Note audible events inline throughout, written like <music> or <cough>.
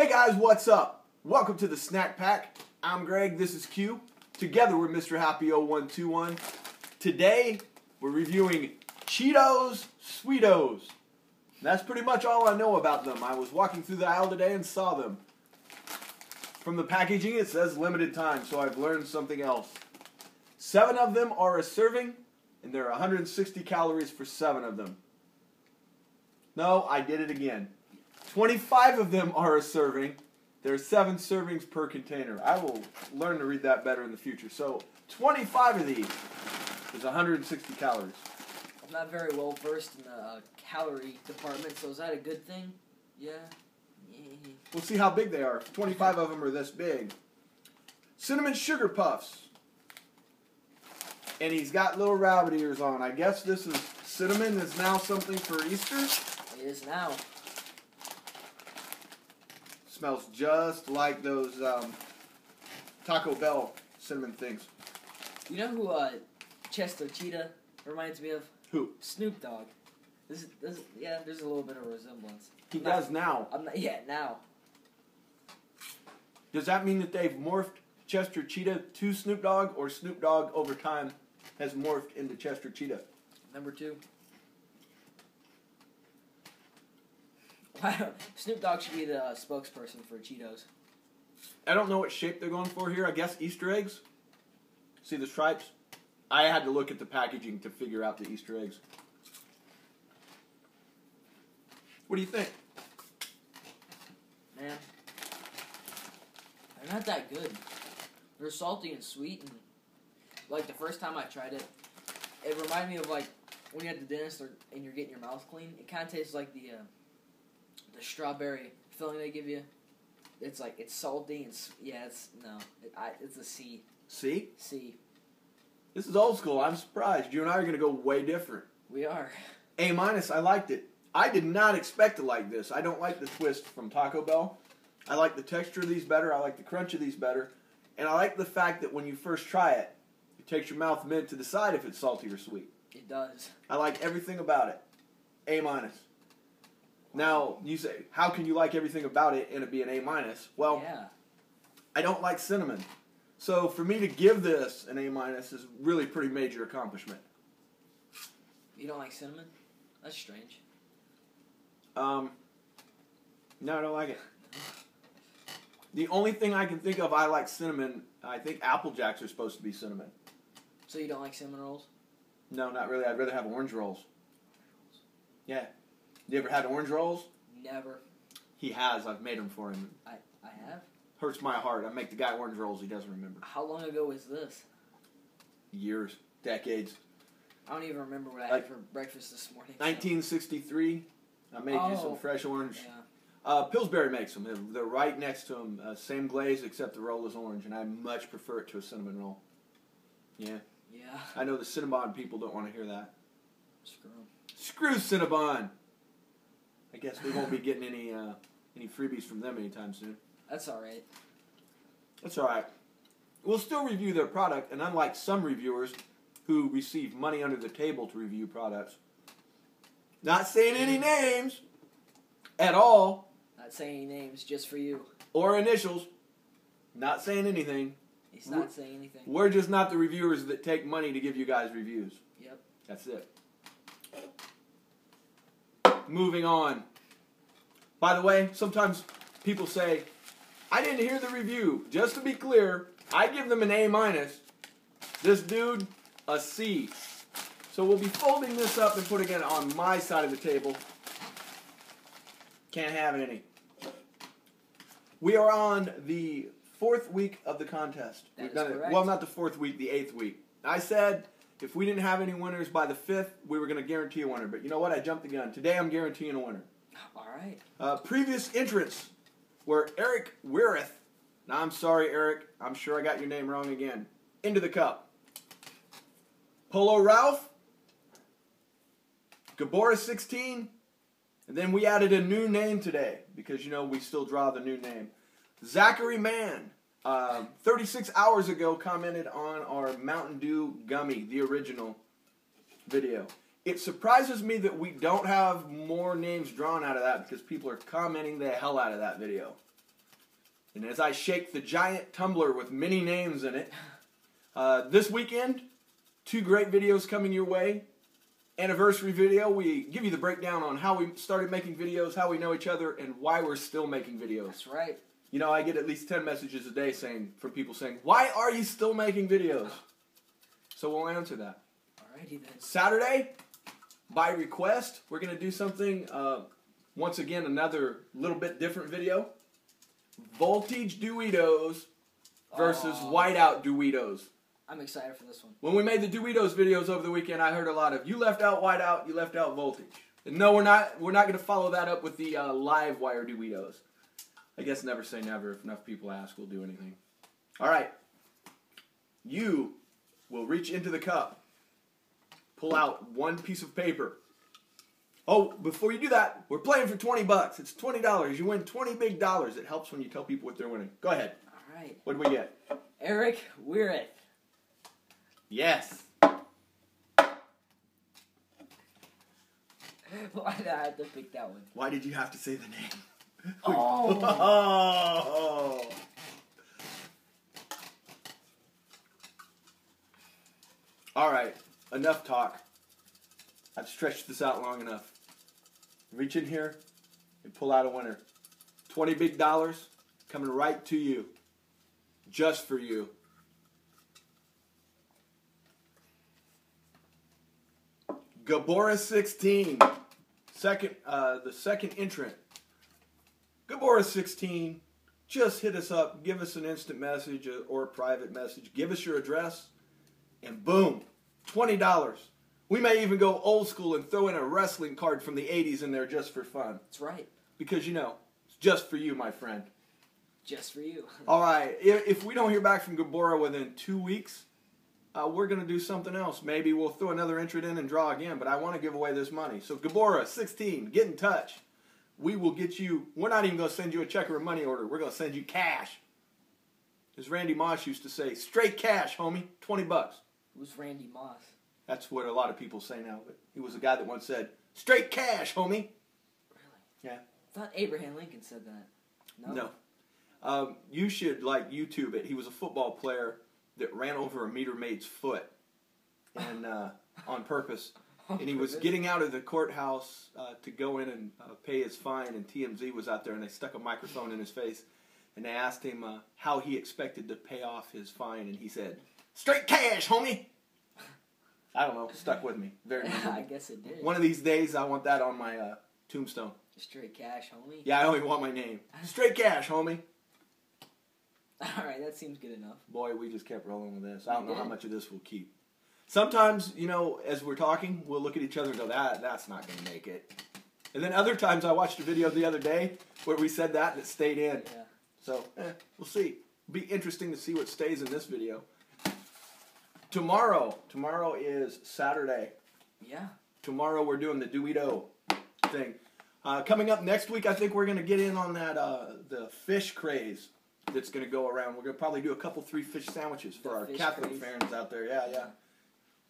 Hey guys, what's up? Welcome to the SnaQPaQ. I'm Greg, this is Q. Together we're Mr. Happy 0121. Today we're reviewing Cheetos Sweetos. That's pretty much all I know about them. I was walking through the aisle today and saw them. From the packaging it says limited time, so I've learned something else. Seven of them are a serving, and there are 160 calories for seven of them. No, I did it again. 25 of them are a serving. There are seven servings per container. I will learn to read that better in the future. So, 25 of these is 160 calories. I'm not very well versed in the uh, calorie department, so is that a good thing? Yeah. Yeah. We'll see how big they are. 25 of them are this big. Cinnamon sugar puffs. And he's got little rabbit ears on. I guess this is cinnamon is now something for Easter. It is now. Smells just like those um, Taco Bell cinnamon things. You know who uh, Chester Cheetah reminds me of? Who? Snoop Dogg. This is, this is, yeah, there's a little bit of resemblance. He I'm not- does now. I'm not yet now. Does that mean that they've morphed Chester Cheetah to Snoop Dogg, or Snoop Dogg over time has morphed into Chester Cheetah? Number two. <laughs> Snoop Dogg should be the uh, spokesperson for Cheetos. I don't know what shape they're going for here. I guess Easter eggs. See the stripes? I had to look at the packaging to figure out the Easter eggs. What do you think? Man, they're not that good. They're salty and sweet, and like the first time I tried it, it reminded me of like when you're at the dentist or, and you're getting your mouth clean. It kind of tastes like the uh, the strawberry filling they give you. It's like it's salty and s- yeah, it's no, it, I, it's a C See? C. This is old school. I'm surprised. You and I are going to go way different. We are. A minus, I liked it. I did not expect it like this. I don't like the twist from Taco Bell. I like the texture of these better. I like the crunch of these better. And I like the fact that when you first try it, it takes your mouth a minute to decide if it's salty or sweet. It does. I like everything about it. A minus. Now, you say, how can you like everything about it and it be an A minus? Well, yeah. I don't like cinnamon. So for me to give this an A minus is really pretty major accomplishment. You don't like cinnamon? That's strange. Um, no, I don't like it. The only thing I can think of I like cinnamon. I think Apple Jacks are supposed to be cinnamon. So you don't like cinnamon rolls? No, not really. I'd rather have orange rolls. Yeah. You ever had orange rolls? Never. He has. I've made them for him. I I have. Hurts my heart. I make the guy orange rolls. He doesn't remember. How long ago was this? Years, decades. I don't even remember what I Like- had for breakfast this morning. so- 1963. I made you Oh. some fresh orange. Yeah. Uh, Pillsbury makes them. They're- They're right next to them. Uh, same glaze, except the roll is orange, and I much prefer it to a cinnamon roll. Yeah. Yeah. I know the Cinnabon people don't want to hear that. Screw 'em. Screw Cinnabon. I guess we won't be getting any uh, any freebies from them anytime soon. That's all right. That's all right. We'll still review their product, and unlike some reviewers who receive money under the table to review products, not saying any names at all Not saying any names, just for you. or initials, not saying anything. He's not saying anything. We're just not the reviewers that take money to give you guys reviews. Yep. That's it. Moving on. By the way, sometimes people say, I didn't hear the review. Just to be clear, I give them an A minus. This dude, a C. So we'll be folding this up and putting it on my side of the table. Can't have any. We are on the fourth week of the contest. That We've done it. Well, not the fourth week, the eighth week. I said if we didn't have any winners by the fifth, we were going to guarantee a winner. But you know what? I jumped the gun. Today I'm guaranteeing a winner. All right. Uh, previous entrants were Eric Weirith. Now, I'm sorry, Eric. I'm sure I got your name wrong again. Into the cup. Polo Ralph. Gabora 16. And then we added a new name today because, you know, we still draw the new name. Zachary Mann. Um, 36 hours ago commented on our Mountain Dew gummy, the original video. It surprises me that we don't have more names drawn out of that because people are commenting the hell out of that video. And as I shake the giant tumbler with many names in it, uh, this weekend, two great videos coming your way. Anniversary video, we give you the breakdown on how we started making videos, how we know each other, and why we're still making videos. That's right. You know, I get at least 10 messages a day saying from people saying, Why are you still making videos? So we'll answer that. Alrighty then. Saturday, by request, we're going to do something, uh, once again, another little bit different video. Voltage Duitos versus Oh. Whiteout Duitos. I'm excited for this one. When we made the Duitos videos over the weekend, I heard a lot of you left out Whiteout, you left out Voltage. And no, we're not. We're not going to follow that up with the uh, live wire Duitos. I guess never say never. If enough people ask, we'll do anything. All right. You will reach into the cup, pull out one piece of paper. Oh, before you do that, we're playing for twenty bucks. It's twenty dollars. You win twenty big dollars. It helps when you tell people what they're winning. Go ahead. Alright. What do we get? Eric Weirith. Yes. <laughs> Why did I have to pick that one? Why did you have to say the name? Oh. Oh. <laughs> All right, enough talk. I've stretched this out long enough. Reach in here and pull out a winner. 20 big dollars coming right to you. Just for you. Gabora 16. Second, uh, the second entrant. Gabora 16. Just hit us up. Give us an instant message uh, or a private message. Give us your address. And boom, $20. We may even go old school and throw in a wrestling card from the 80s in there just for fun. That's right. Because, you know, it's just for you, my friend. Just for you. <laughs> All right. If, if we don't hear back from Gabora within two weeks, uh, we're going to do something else. Maybe we'll throw another entry in and draw again, but I want to give away this money. So, Gabora, 16, get in touch. We will get you, we're not even going to send you a check or a money order. We're going to send you cash. As Randy Moss used to say, straight cash, homie, 20 bucks. Who's Randy Moss? That's what a lot of people say now, but he was a guy that once said, straight cash, homie. Really? Yeah. I thought Abraham Lincoln said that. No. No. Um, you should like YouTube it. He was a football player that ran over a meter maid's foot, and uh, on purpose. And he was getting out of the courthouse uh, to go in and uh, pay his fine, and TMZ was out there, and they stuck a microphone in his face, and they asked him uh, how he expected to pay off his fine, and he said, "Straight cash, homie." I don't know. Stuck with me. Very. <laughs> I guess it did. One of these days, I want that on my uh, tombstone. Straight cash, homie. Yeah, I only want my name. <laughs> Straight cash, homie. Alright, that seems good enough. Boy, we just kept rolling with this. I don't know how much of this we'll keep. Sometimes, you know, as we're talking, we'll look at each other and go, "That that's not going to make it." And then other times, I watched a video the other day where we said that and it stayed in. Yeah. So, eh, we'll see. Be interesting to see what stays in this video. Tomorrow, tomorrow is Saturday. Yeah. Tomorrow we're doing the Duito thing. Uh, coming up next week, I think we're going to get in on that uh, the fish craze that's going to go around. We're going to probably do a couple three fish sandwiches for The our Catholic craze. fans out there. Yeah, yeah.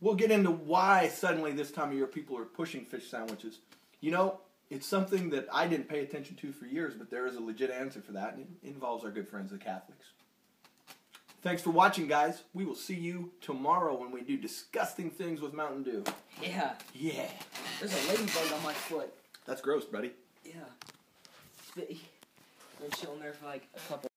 We'll get into why suddenly this time of year people are pushing fish sandwiches. You know, it's something that I didn't pay attention to for years, but there is a legit answer for that, and it involves our good friends, the Catholics. Thanks for watching, guys. We will see you tomorrow when we do disgusting things with Mountain Dew. Yeah. Yeah. There's a ladybug on my foot. That's gross, buddy. Yeah. Been chilling there for like a couple